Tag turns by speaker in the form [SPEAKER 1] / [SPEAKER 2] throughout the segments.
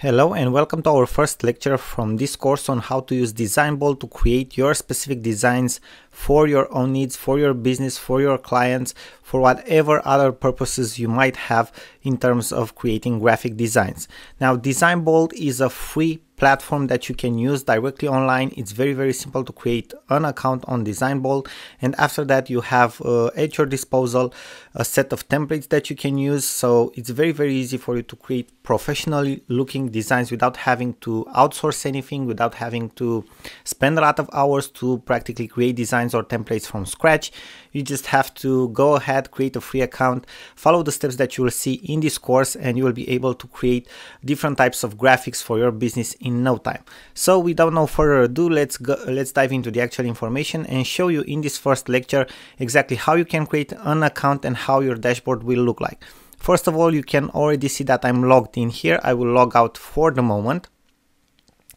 [SPEAKER 1] Hello and welcome to our first lecture from this course on how to use DesignBold to create your specific designs for your own needs, for your business, for your clients, for whatever other purposes you might have in terms of creating graphic designs. Now DesignBold is a free platform that you can use directly online. It's very, very simple to create an account on DesignBold. And after that, you have uh, at your disposal a set of templates that you can use. So it's very, very easy for you to create professionally looking designs without having to outsource anything, without having to spend a lot of hours to practically create designs or templates from scratch. You just have to go ahead, create a free account, follow the steps that you will see in this course, and you will be able to create different types of graphics for your business in no time. So without no further ado, let's go, let's dive into the actual information and show you in this first lecture exactly how you can create an account and how your dashboard will look like. First of all, you can already see that I'm logged in here. I will log out for the moment.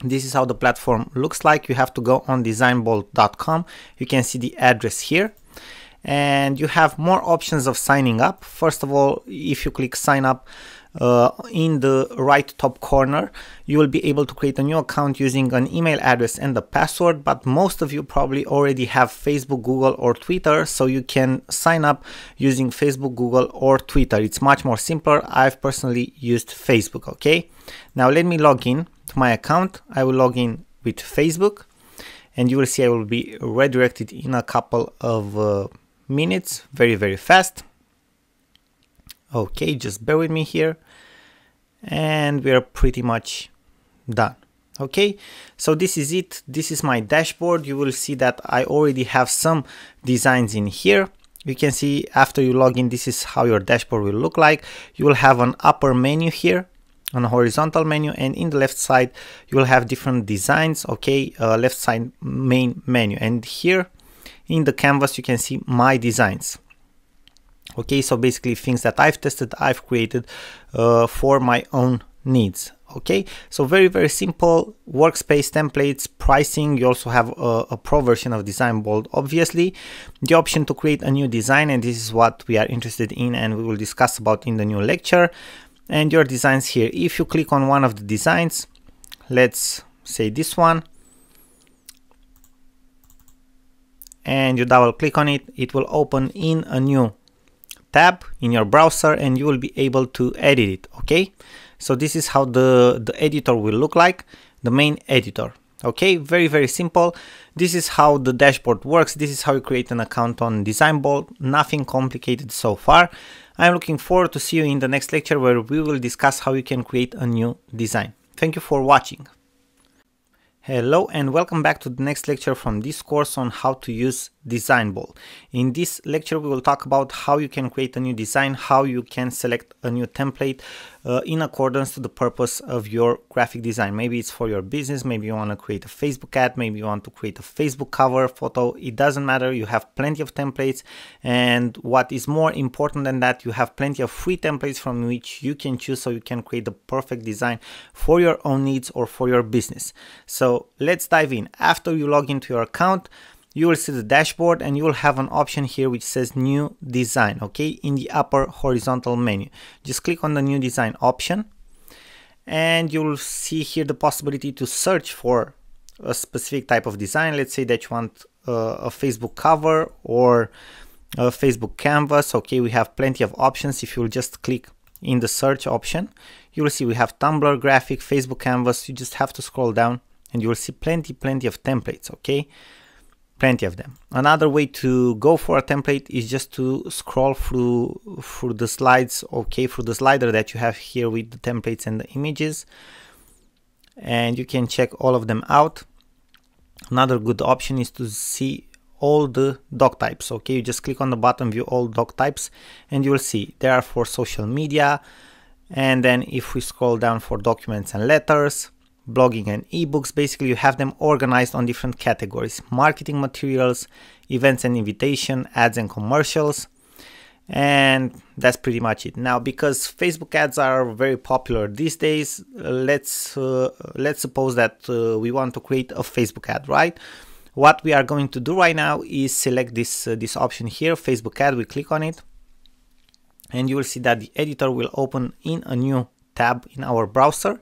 [SPEAKER 1] This is how the platform looks like. You have to go on designbold.com. You can see the address here and you have more options of signing up. First of all, if you click sign up uh, in the right top corner, you will be able to create a new account using an email address and a password, but most of you probably already have Facebook, Google or Twitter, so you can sign up using Facebook, Google or Twitter. It's much more simpler. I've personally used Facebook, okay? Now let me log in to my account. I will log in with Facebook and you will see I will be redirected in a couple of uh, minutes very very fast. Okay just bear with me here. And we are pretty much done. Okay so this is it. This is my dashboard. You will see that I already have some designs in here. You can see after you log in this is how your dashboard will look like. You will have an upper menu here on a horizontal menu and in the left side you will have different designs okay? Uh, left side main menu. And here in the canvas you can see my designs. Okay so basically things that I've tested I've created uh, for my own needs okay? So very very simple workspace templates pricing. You also have a, a, pro version of design bold obviously. The option to create a new design and this is what we are interested in and we will discuss about in the new lecture and your designs here if you click on one of the designs let's say this one and you double click on it, it will open in a new tab in your browser and you will be able to edit it, okay? So this is how the, the editor will look like, the main editor. Okay, very, very simple. This is how the dashboard works. This is how you create an account on DesignBold. Nothing complicated so far. I'm looking forward to see you in the next lecture where we will discuss how you can create a new design. Thank you for watching. Hello and welcome back to the next lecture from this course on how to use DesignBold. In this lecture we will talk about how you can create a new design, how you can select a new template uh, in accordance to the purpose of your graphic design. Maybe it's for your business, maybe you want to create a Facebook ad, maybe you want to create a Facebook cover photo, it doesn't matter, you have plenty of templates and what is more important than that, you have plenty of free templates from which you can choose so you can create the perfect design for your own needs or for your business. So let's dive in. After you log into your account, you will see the dashboard and you will have an option here which says new design okay in the upper horizontal menu. Just click on the new design option and you will see here the possibility to search for a specific type of design. Let's say that you want uh, a facebook cover or a facebook canvas okay we have plenty of options. If you will just click in the search option you will see we have tumblr graphic facebook canvas. You just have to scroll down and you will see plenty plenty of templates okay plenty of them. Another way to go for a template is just to scroll through through the slides, okay, through the slider that you have here with the templates and the images. And you can check all of them out. Another good option is to see all the doc types, okay? You just click on the button, view all doc types, and you will see they are for social media. And then if we scroll down for documents and letters, blogging and ebooks basically you have them organized on different categories marketing materials events and invitation ads and commercials and that's pretty much it. Now because facebook ads are very popular these days let's uh, let's suppose that uh, we want to create a facebook ad right? What we are going to do right now is select this uh, this option here facebook ad we click on it and you will see that the editor will open in a new tab in our browser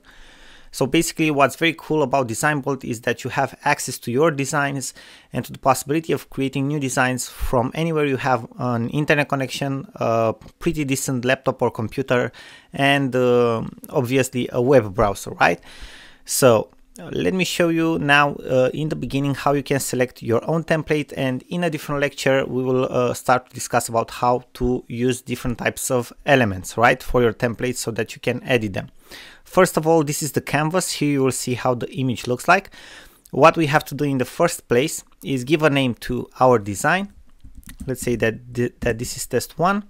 [SPEAKER 1] So basically what's very cool about Design is that you have access to your designs and to the possibility of creating new designs from anywhere you have an internet connection, a pretty decent laptop or computer, and uh, obviously a web browser, right? So let me show you now uh, in the beginning how you can select your own template and in a different lecture we will uh, start to discuss about how to use different types of elements right for your templates so that you can edit them first of all this is the canvas. Here you will see how the image looks like. What we have to do in the first place is give a name to our design. Let's say that th that this is test one.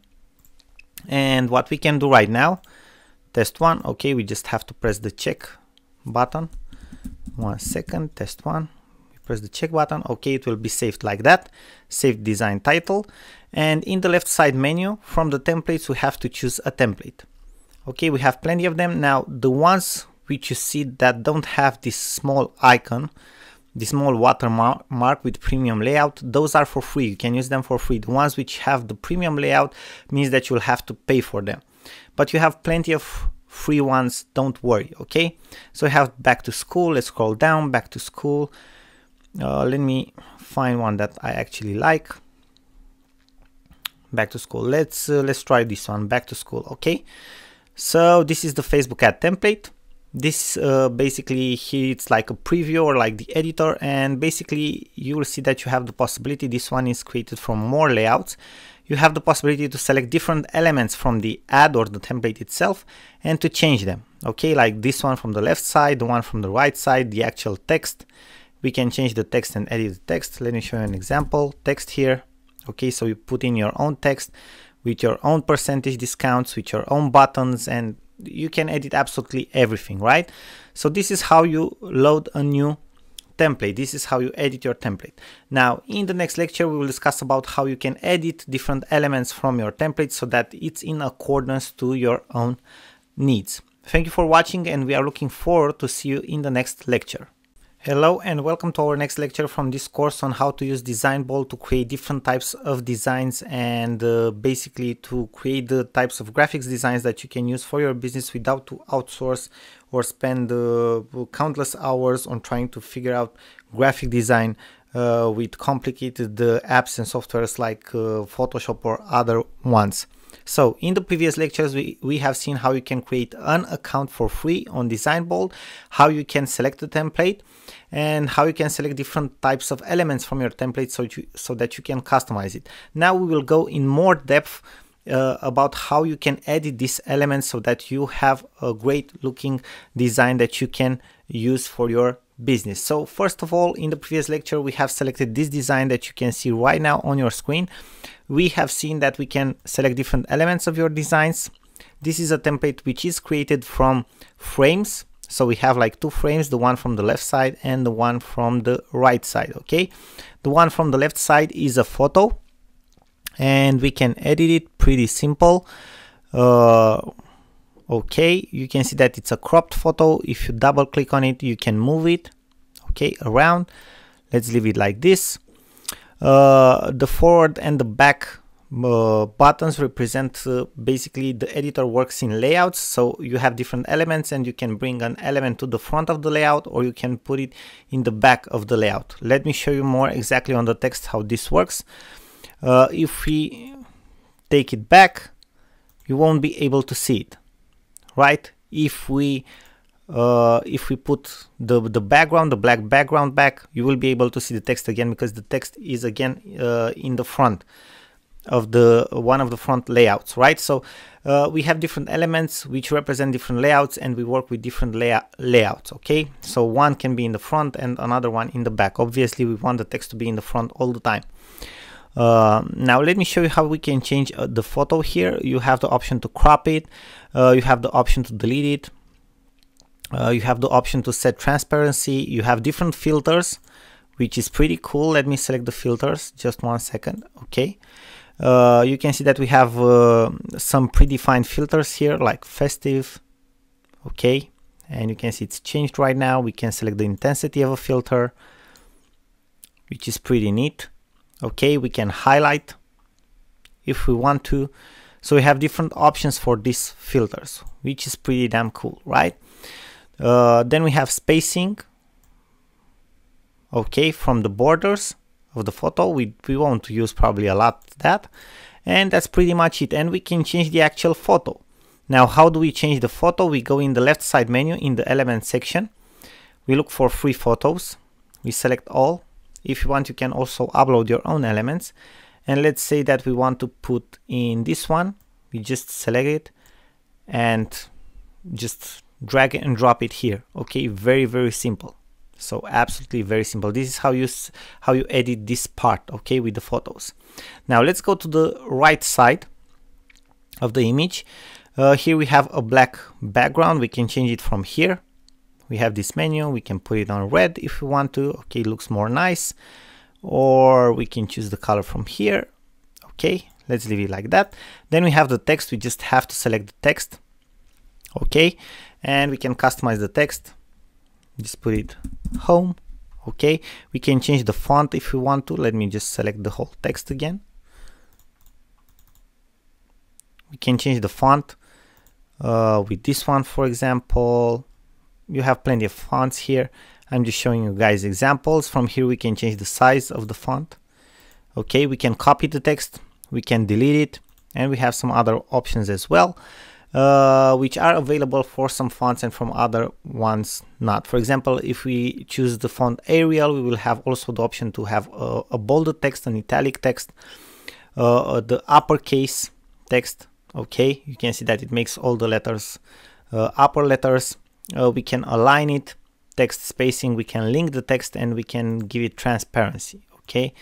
[SPEAKER 1] And what we can do right now test one okay we just have to press the check button. One second test one. Press the check button okay it will be saved like that. Save design title. And in the left side menu from the templates we have to choose a template okay we have plenty of them. Now the ones which you see that don't have this small icon the small watermark with premium layout those are for free. You can use them for free. The ones which have the premium layout means that you'll have to pay for them. But you have plenty of free ones, don't worry, okay? So I have back to school, let's scroll down, back to school. Uh, let me find one that I actually like. Back to school, let's, uh, let's try this one, back to school, okay? So this is the Facebook ad template. This uh, basically here it's like a preview or like the editor and basically you will see that you have the possibility, this one is created from more layouts you have the possibility to select different elements from the ad or the template itself and to change them. Okay, like this one from the left side, the one from the right side, the actual text. We can change the text and edit the text. Let me show you an example. Text here. Okay, so you put in your own text with your own percentage discounts, with your own buttons, and you can edit absolutely everything, right? So this is how you load a new template. This is how you edit your template. Now, in the next lecture, we will discuss about how you can edit different elements from your template so that it's in accordance to your own needs. Thank you for watching and we are looking forward to see you in the next lecture. Hello and welcome to our next lecture from this course on how to use Design Bolt to create different types of designs and uh, basically to create the types of graphics designs that you can use for your business without to outsource or spend uh, countless hours on trying to figure out graphic design uh, with complicated uh, apps and softwares like uh, Photoshop or other ones. So in the previous lectures, we, we have seen how you can create an account for free on Design Bolt, how you can select the template, and how you can select different types of elements from your template so, you, so that you can customize it. Now we will go in more depth uh, about how you can edit these elements so that you have a great looking design that you can use for your business. So first of all, in the previous lecture, we have selected this design that you can see right now on your screen. We have seen that we can select different elements of your designs. This is a template which is created from frames. So we have like two frames, the one from the left side and the one from the right side, okay? The one from the left side is a photo and we can edit it pretty simple. Uh, okay you can see that it's a cropped photo. If you double click on it you can move it okay around. Let's leave it like this. Uh, the forward and the back uh, buttons represent uh, basically the editor works in layouts. So you have different elements and you can bring an element to the front of the layout or you can put it in the back of the layout. Let me show you more exactly on the text how this works. Uh, if we take it back you won't be able to see it right? If we uh, if we put the, the background, the black background back, you will be able to see the text again because the text is again uh, in the front of the one of the front layouts, right? So uh, we have different elements which represent different layouts and we work with different lay layouts, okay? So one can be in the front and another one in the back. Obviously, we want the text to be in the front all the time. Uh, now let me show you how we can change uh, the photo here. You have the option to crop it, uh, you have the option to delete it, uh, you have the option to set transparency, you have different filters, which is pretty cool. Let me select the filters, just one second, okay. Uh, you can see that we have some predefined filters here like festive, okay. And you can see it's changed right now. We can select the intensity of a filter, which is pretty neat okay we can highlight if we want to so we have different options for these filters which is pretty damn cool right Uh, then we have spacing. Okay, from the borders of the photo, we, we won't use probably a lot that. And that's pretty much it. And we can change the actual photo. Now, how do we change the photo? We go in the left side menu in the element section. We look for free photos. We select all. If you want, you can also upload your own elements. And let's say that we want to put in this one. We just select it and just drag and drop it here. Okay, very, very simple. So absolutely very simple. This is how you how you edit this part, okay, with the photos. Now let's go to the right side of the image. Uh, here we have a black background. We can change it from here. We have this menu. We can put it on red if we want to. Okay, it looks more nice. Or we can choose the color from here. Okay, let's leave it like that. Then we have the text. We just have to select the text. Okay, and we can customize the text. Just put it home. Okay, we can change the font if we want to. Let me just select the whole text again. We can change the font uh, with this one for example you have plenty of fonts here. I'm just showing you guys examples. From here we can change the size of the font. Okay we can copy the text. We can delete it. And we have some other options as well uh, which are available for some fonts and from other ones not. For example, if we choose the font Arial, we will have also the option to have a, a bolded text, an italic text, uh, the uppercase text, okay you can see that it makes all the letters uh, upper letters uh, we can align it text spacing we can link the text and we can give it transparency okay?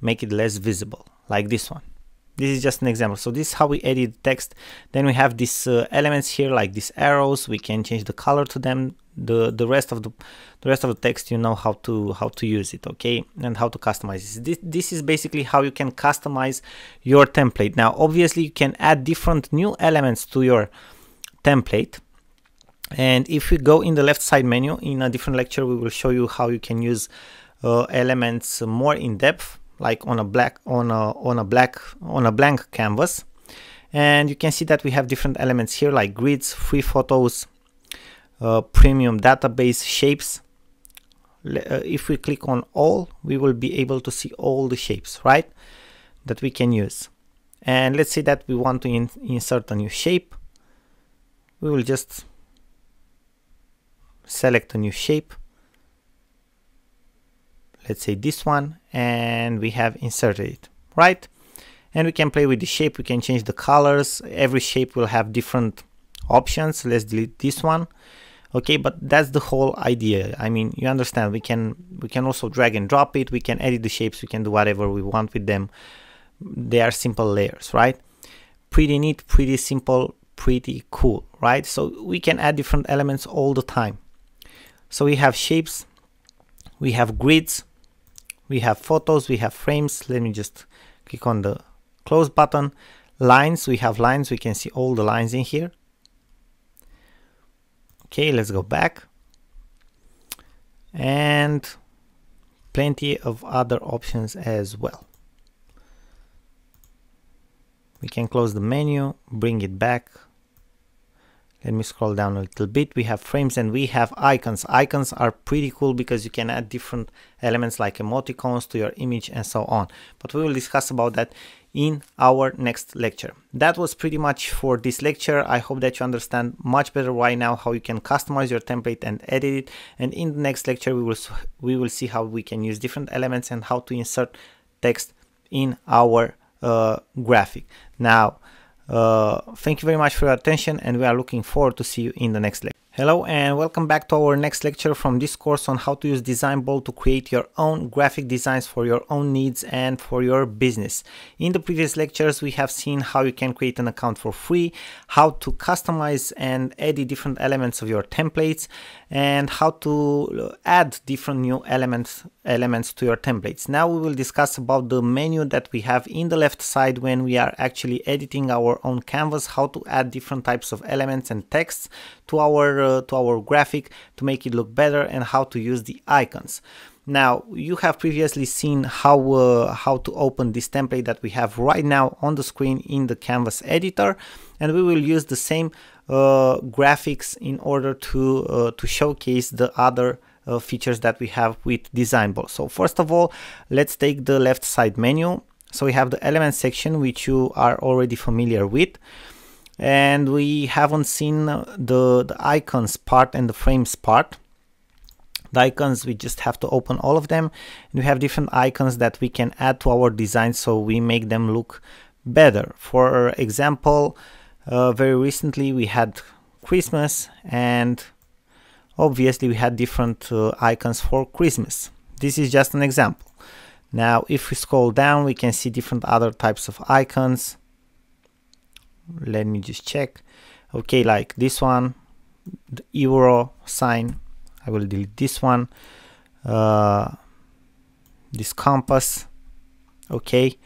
[SPEAKER 1] Make it less visible like this one. This is just an example. So this is how we edit the text. Then we have these uh, elements here like these arrows. We can change the color to them. The the rest of the the rest of the text you know how to how to use it okay? And how to customize this this is basically how you can customize your template. Now obviously you can add different new elements to your template and if we go in the left side menu in a different lecture we will show you how you can use uh, elements more in depth like on a black on a on a black on a blank canvas. And you can see that we have different elements here like grids free photos uh, premium database shapes. Uh, if we click on all we will be able to see all the shapes right that we can use. And let's say that we want to in insert a new shape. We will just select a new shape. Let's say this one and we have inserted it right? And we can play with the shape. We can change the colors. Every shape will have different options. Let's delete this one. Okay but that's the whole idea. I mean you understand we can we can also drag and drop it. We can edit the shapes. We can do whatever we want with them. They are simple layers right? Pretty neat pretty simple pretty cool right? So we can add different elements all the time so we have shapes we have grids we have photos we have frames. Let me just click on the close button. Lines we have lines. We can see all the lines in here. Okay let's go back. And plenty of other options as well. We can close the menu bring it back let me scroll down a little bit. We have frames and we have icons. Icons are pretty cool because you can add different elements like emoticons to your image and so on. But we will discuss about that in our next lecture. That was pretty much for this lecture. I hope that you understand much better right now how you can customize your template and edit it. And in the next lecture we will we will see how we can use different elements and how to insert text in our uh, graphic. Now Uh, thank you very much for your attention and we are looking forward to see you in the next lecture. Hello and welcome back to our next lecture from this course on how to use Design DesignBold to create your own graphic designs for your own needs and for your business. In the previous lectures we have seen how you can create an account for free, how to customize and edit different elements of your templates and how to add different new elements elements to your templates. Now we will discuss about the menu that we have in the left side when we are actually editing our own canvas, how to add different types of elements and texts to our to our graphic to make it look better and how to use the icons. Now you have previously seen how uh, how to open this template that we have right now on the screen in the canvas editor and we will use the same uh, graphics in order to uh, to showcase the other uh, features that we have with DesignBold. So first of all, let's take the left side menu. So we have the element section, which you are already familiar with. And we haven't seen the, the icons part and the frames part. The icons, we just have to open all of them. And we have different icons that we can add to our design so we make them look better. For example, uh, very recently we had Christmas and obviously we had different uh, icons for Christmas. This is just an example. Now if we scroll down we can see different other types of icons. Let me just check. Okay, like this one, the euro sign. I will delete this one. Uh, this compass. Okay.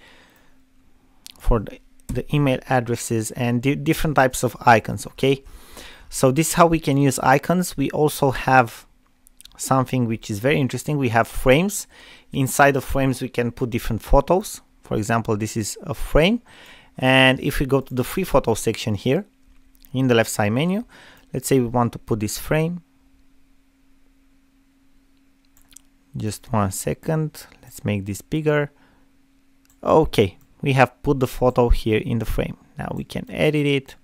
[SPEAKER 1] For the, the email addresses and di different types of icons. Okay. So this is how we can use icons. We also have something which is very interesting. We have frames. Inside of frames we can put different photos. For example, this is a frame. And if we go to the free photo section here in the left side menu, let's say we want to put this frame. Just one second. Let's make this bigger. Okay, we have put the photo here in the frame. Now we can edit it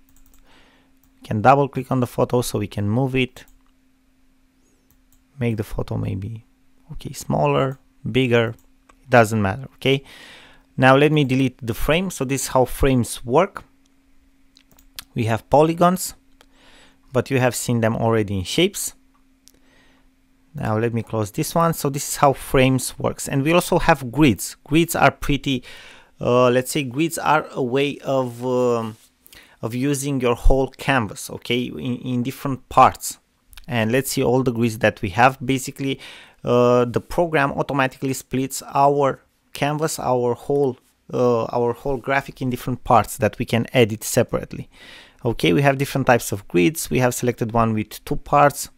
[SPEAKER 1] can double click on the photo so we can move it make the photo maybe okay smaller bigger it doesn't matter okay now let me delete the frame. So this is how frames work. We have polygons but you have seen them already in shapes. Now let me close this one. So this is how frames works. And we also have grids. Grids are pretty uh, let's say grids are a way of um, of using your whole canvas okay in, in different parts. And let's see all the grids that we have. Basically uh, the program automatically splits our canvas our whole uh, our whole graphic in different parts that we can edit separately. Okay we have different types of grids. We have selected one with two parts.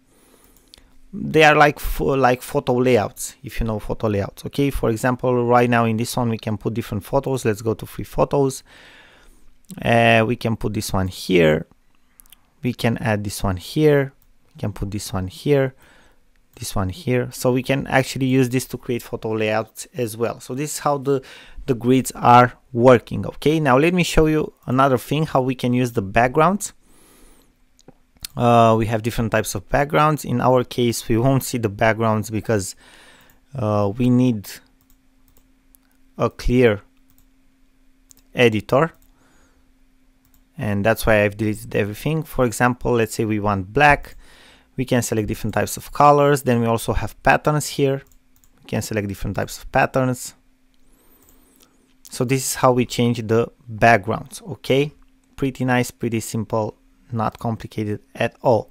[SPEAKER 1] They are like like photo layouts if you know photo layouts. Okay for example right now in this one we can put different photos. Let's go to free photos. Uh, we can put this one here. We can add this one here. We can put this one here this one here. So we can actually use this to create photo layouts as well. So this is how the the grids are working okay? Now let me show you another thing how we can use the backgrounds. Uh, we have different types of backgrounds. In our case we won't see the backgrounds because uh, we need a clear editor. And that's why I've deleted everything. For example, let's say we want black, we can select different types of colors. Then we also have patterns here. We can select different types of patterns. So this is how we change the backgrounds, okay? Pretty nice, pretty simple, not complicated at all.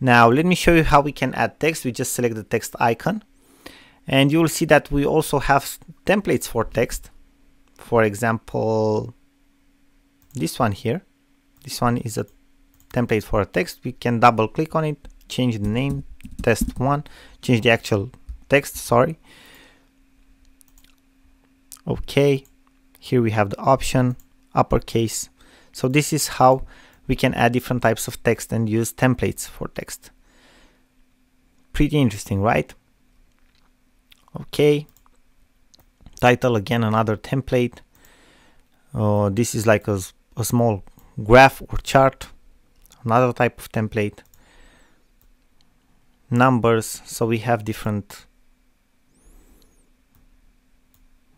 [SPEAKER 1] Now let me show you how we can add text. We just select the text icon and you will see that we also have templates for text. For example, this one here this one is a template for a text we can double click on it change the name test one change the actual text sorry. Okay here we have the option uppercase. So this is how we can add different types of text and use templates for text. Pretty interesting right? Okay title again another template. Uh, this is like a, a small graph or chart another type of template numbers so we have different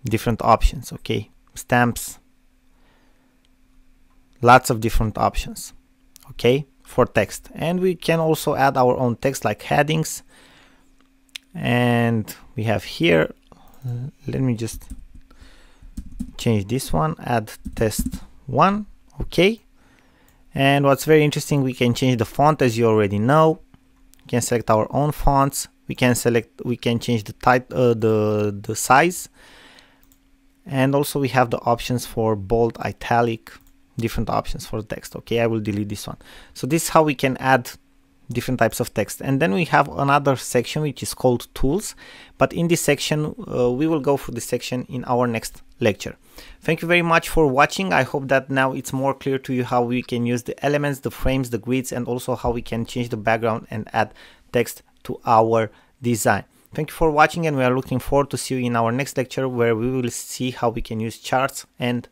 [SPEAKER 1] different options okay? Stamps. Lots of different options okay for text. And we can also add our own text like headings. And we have here let me just change this one add test one okay? And what's very interesting, we can change the font as you already know. We can select our own fonts. We can select, we can change the type, uh, the, the size. And also we have the options for bold, italic, different options for text. Okay, I will delete this one. So this is how we can add different types of text. And then we have another section which is called tools. But in this section uh, we will go through this section in our next lecture. Thank you very much for watching. I hope that now it's more clear to you how we can use the elements the frames the grids and also how we can change the background and add text to our design. Thank you for watching and we are looking forward to see you in our next lecture where we will see how we can use charts and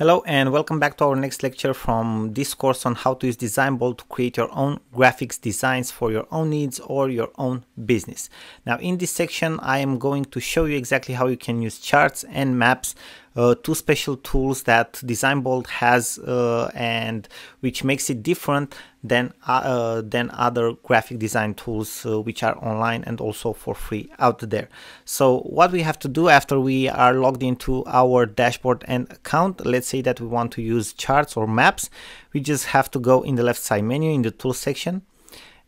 [SPEAKER 1] Hello and welcome back to our next lecture from this course on how to use DesignBold to create your own graphics designs for your own needs or your own business. Now in this section I am going to show you exactly how you can use charts and maps uh, two special tools that DesignBold has uh, and which makes it different than uh, than other graphic design tools uh, which are online and also for free out there. So what we have to do after we are logged into our dashboard and account, let's say that we want to use charts or maps, we just have to go in the left side menu in the tools section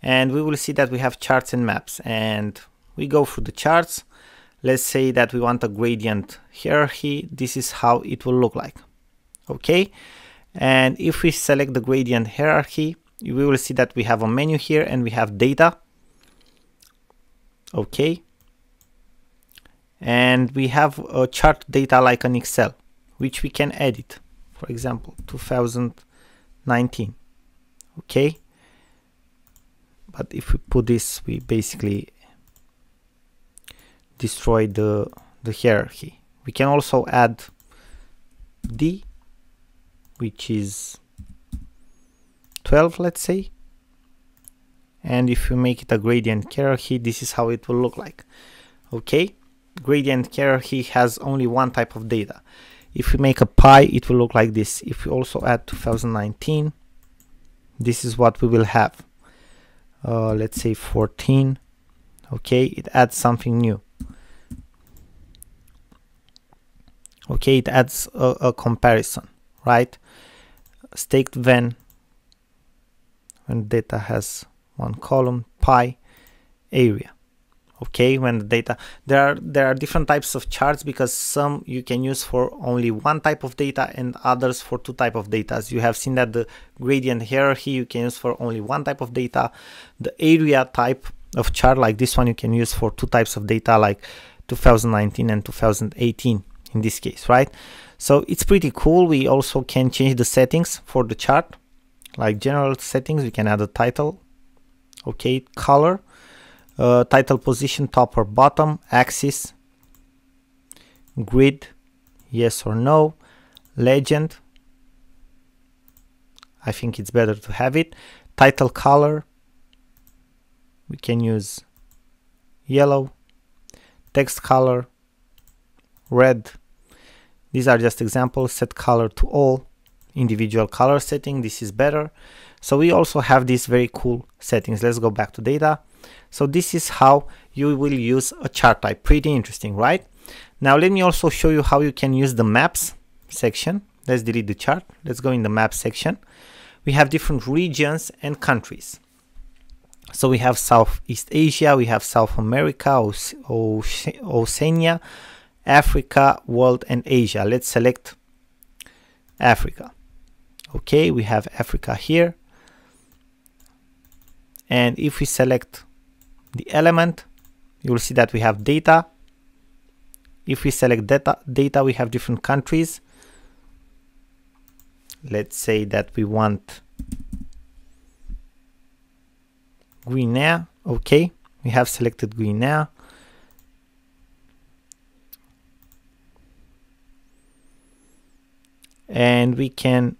[SPEAKER 1] and we will see that we have charts and maps and we go through the charts let's say that we want a gradient. Hierarchy this is how it will look like. Okay? And if we select the gradient hierarchy we will see that we have a menu here and we have data. Okay? And we have a chart data like an Excel which we can edit. For example 2019 okay? But if we put this we basically destroy the, the hierarchy. We can also add D, which is 12, let's say. And if you make it a gradient hierarchy, this is how it will look like. Okay, gradient hierarchy has only one type of data. If we make a pie, it will look like this. If we also add 2019, this is what we will have. Uh, let's say 14. Okay, it adds something new. Okay it adds a, a comparison right? Staked when when data has one column pie area. Okay when the data there are there are different types of charts because some you can use for only one type of data and others for two type of data. As you have seen that the gradient hierarchy you can use for only one type of data. The area type of chart like this one you can use for two types of data like 2019 and 2018 in this case, right? So it's pretty cool. We also can change the settings for the chart, like general settings. We can add a title, okay, color, uh, title position, top or bottom, axis, grid, yes or no, legend. I think it's better to have it. Title color, we can use yellow, text color, red, these are just examples, set color to all, individual color setting, this is better. So we also have these very cool settings. Let's go back to data. So this is how you will use a chart type. Pretty interesting, right? Now let me also show you how you can use the maps section. Let's delete the chart. Let's go in the map section. We have different regions and countries. So we have Southeast Asia, we have South America, Oceania, Africa, world and Asia. Let's select Africa. Okay, we have Africa here. And if we select the element, you will see that we have data. If we select data, data we have different countries. Let's say that we want Guinea. Okay, we have selected Guinea. And we can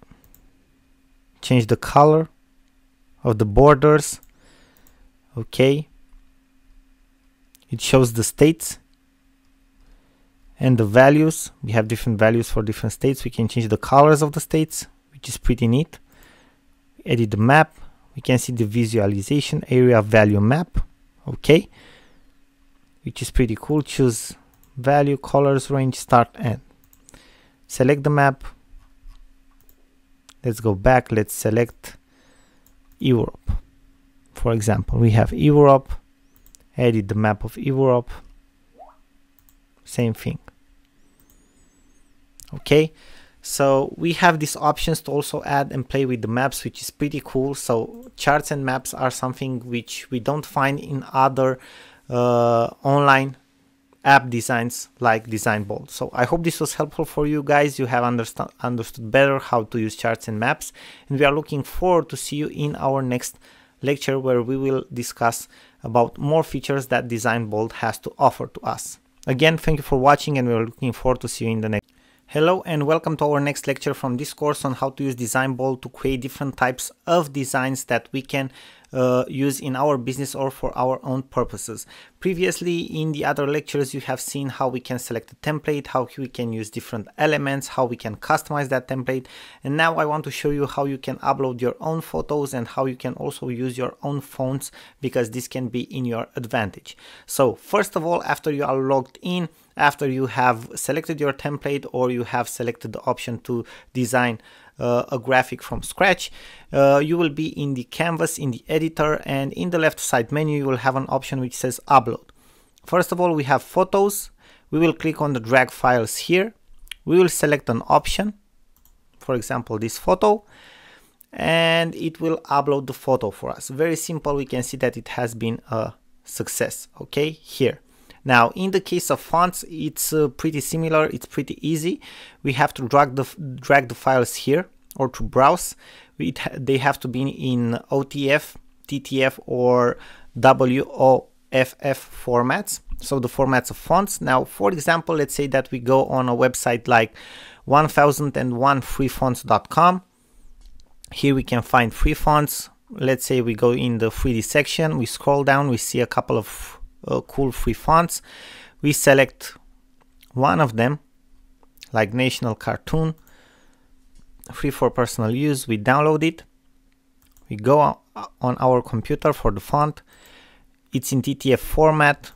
[SPEAKER 1] change the color of the borders. Okay. It shows the states and the values. We have different values for different states. We can change the colors of the states which is pretty neat. Edit the map. We can see the visualization area value map. Okay. Which is pretty cool. Choose value colors range start end. Select the map let's go back. Let's select Europe. For example we have Europe edit the map of Europe. Same thing. Okay. So we have these options to also add and play with the maps, which is pretty cool. So charts and maps are something which we don't find in other uh, online app designs like Design Bold. So I hope this was helpful for you guys. You have understood understood better how to use charts and maps. And we are looking forward to see you in our next lecture where we will discuss about more features that Design Bold has to offer to us. Again, thank you for watching and we're looking forward to see you in the next. Hello and welcome to our next lecture from this course on how to use Design Bold to create different types of designs that we can uh, use in our business or for our own purposes. Previously in the other lectures you have seen how we can select a template, how we can use different elements, how we can customize that template and now I want to show you how you can upload your own photos and how you can also use your own fonts because this can be in your advantage. So first of all after you are logged in after you have selected your template or you have selected the option to design uh, a graphic from scratch. Uh, you will be in the canvas in the editor and in the left side menu you will have an option which says upload. First of all we have photos. We will click on the drag files here. We will select an option for example this photo and it will upload the photo for us. Very simple. We can see that it has been a success. Okay here now, in the case of fonts, it's uh, pretty similar. It's pretty easy. We have to drag the drag the files here or to browse. We, they have to be in OTF, TTF, or WOFF formats. So the formats of fonts. Now, for example, let's say that we go on a website like 1001freefonts.com. Here we can find free fonts. Let's say we go in the 3D section, we scroll down, we see a couple of uh, cool free fonts. We select one of them, like National Cartoon, free for personal use. We download it. We go on our computer for the font. It's in TTF format.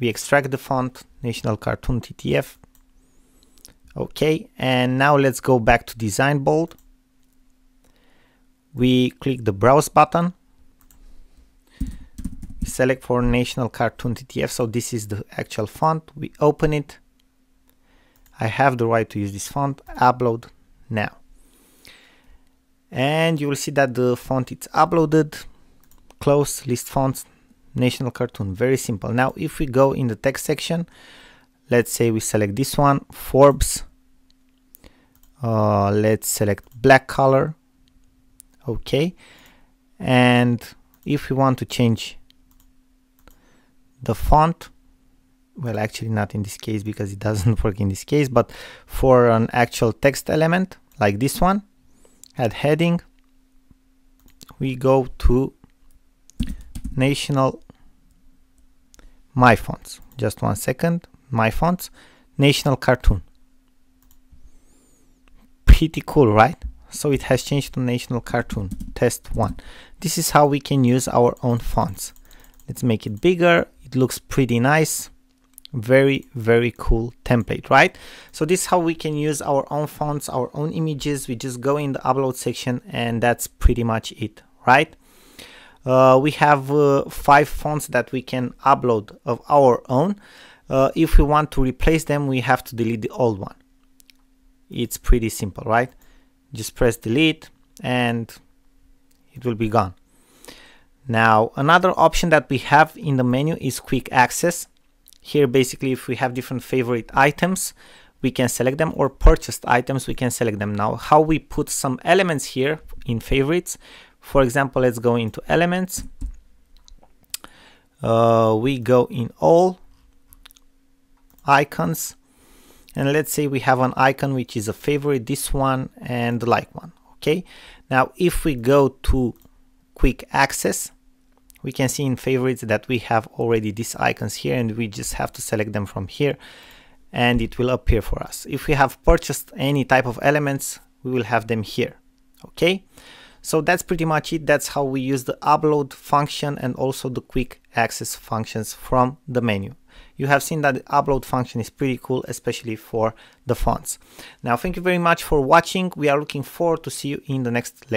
[SPEAKER 1] We extract the font, National Cartoon TTF. Okay, and now let's go back to Design Bold. We click the Browse button select for National Cartoon TTF. So this is the actual font. We open it. I have the right to use this font. Upload now. And you will see that the font is uploaded. Close list fonts, National Cartoon. Very simple. Now, if we go in the text section, let's say we select this one, Forbes. Uh, let's select black color. Okay. And if we want to change the font well actually not in this case because it doesn't work in this case but for an actual text element like this one add heading we go to national my fonts. Just one second my fonts national cartoon. Pretty cool right? So it has changed to national cartoon test one. This is how we can use our own fonts. Let's make it bigger it looks pretty nice. Very very cool template right? So this is how we can use our own fonts our own images. We just go in the upload section and that's pretty much it right? Uh, we have uh, five fonts that we can upload of our own. Uh, if we want to replace them we have to delete the old one. It's pretty simple right? Just press delete and it will be gone now, another option that we have in the menu is quick access. Here, basically, if we have different favorite items, we can select them or purchased items, we can select them. Now, how we put some elements here in favorites. For example, let's go into elements. Uh, we go in all icons and let's say we have an icon which is a favorite this one and the like one okay now if we go to quick access we can see in favorites that we have already these icons here and we just have to select them from here and it will appear for us. If we have purchased any type of elements, we will have them here. Okay, so that's pretty much it. That's how we use the upload function and also the quick access functions from the menu. You have seen that the upload function is pretty cool, especially for the fonts. Now, thank you very much for watching. We are looking forward to see you in the next lecture.